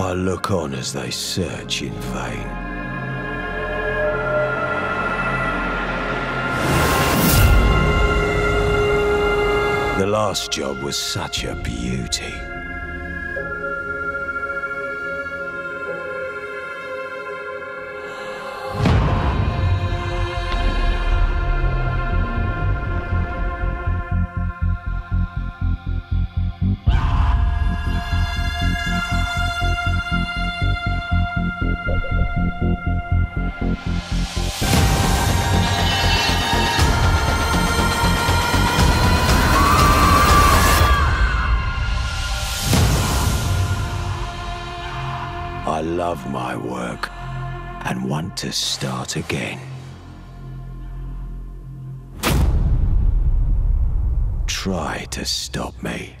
I look on as they search in vain. The last job was such a beauty. I love my work and want to start again. Try to stop me.